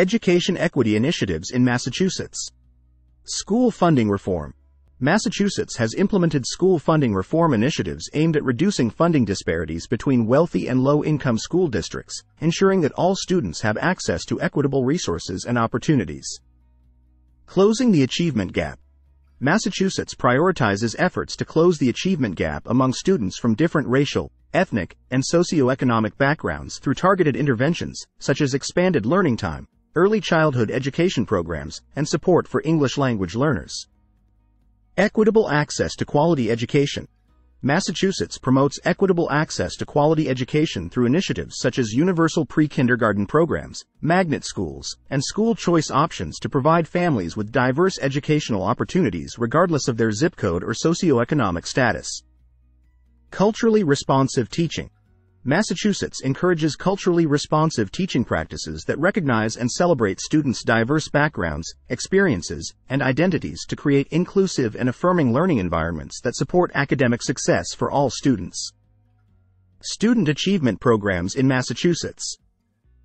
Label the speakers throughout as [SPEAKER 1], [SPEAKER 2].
[SPEAKER 1] Education Equity Initiatives in Massachusetts. School Funding Reform. Massachusetts has implemented school funding reform initiatives aimed at reducing funding disparities between wealthy and low income school districts, ensuring that all students have access to equitable resources and opportunities. Closing the Achievement Gap. Massachusetts prioritizes efforts to close the achievement gap among students from different racial, ethnic, and socioeconomic backgrounds through targeted interventions, such as expanded learning time, early childhood education programs, and support for English language learners. Equitable access to quality education. Massachusetts promotes equitable access to quality education through initiatives such as universal pre-kindergarten programs, magnet schools, and school choice options to provide families with diverse educational opportunities regardless of their zip code or socioeconomic status. Culturally responsive teaching. Massachusetts encourages culturally responsive teaching practices that recognize and celebrate students' diverse backgrounds, experiences, and identities to create inclusive and affirming learning environments that support academic success for all students. Student Achievement Programs in Massachusetts.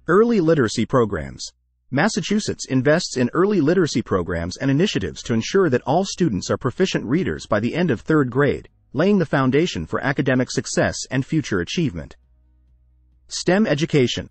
[SPEAKER 1] Early Literacy Programs. Massachusetts invests in early literacy programs and initiatives to ensure that all students are proficient readers by the end of third grade, laying the foundation for academic success and future achievement. STEM education.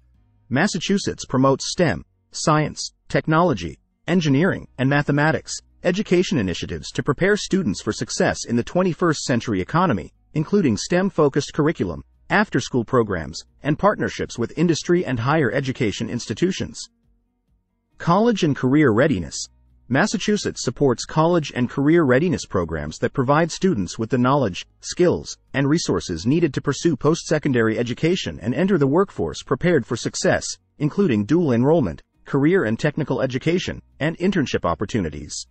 [SPEAKER 1] Massachusetts promotes STEM, science, technology, engineering, and mathematics, education initiatives to prepare students for success in the 21st century economy, including STEM focused curriculum, after school programs, and partnerships with industry and higher education institutions. College and career readiness. Massachusetts supports college and career readiness programs that provide students with the knowledge, skills, and resources needed to pursue post-secondary education and enter the workforce prepared for success, including dual enrollment, career and technical education, and internship opportunities.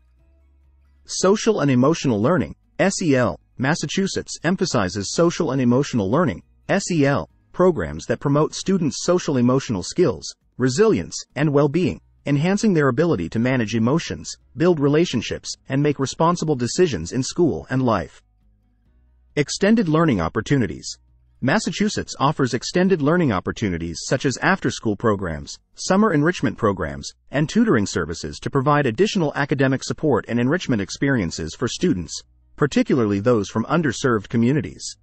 [SPEAKER 1] Social and emotional learning, SEL. Massachusetts emphasizes social and emotional learning, SEL, programs that promote students' social emotional skills, resilience, and well-being enhancing their ability to manage emotions, build relationships, and make responsible decisions in school and life. Extended learning opportunities. Massachusetts offers extended learning opportunities such as after school programs, summer enrichment programs, and tutoring services to provide additional academic support and enrichment experiences for students, particularly those from underserved communities.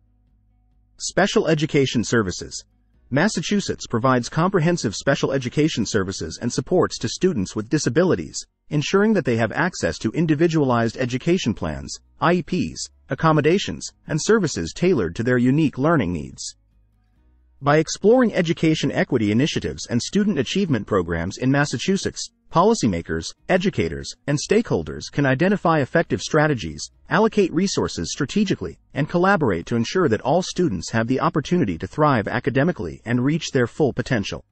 [SPEAKER 1] Special Education Services. Massachusetts provides comprehensive special education services and supports to students with disabilities, ensuring that they have access to individualized education plans, IEPs, accommodations, and services tailored to their unique learning needs. By exploring education equity initiatives and student achievement programs in Massachusetts, policymakers, educators, and stakeholders can identify effective strategies, allocate resources strategically, and collaborate to ensure that all students have the opportunity to thrive academically and reach their full potential.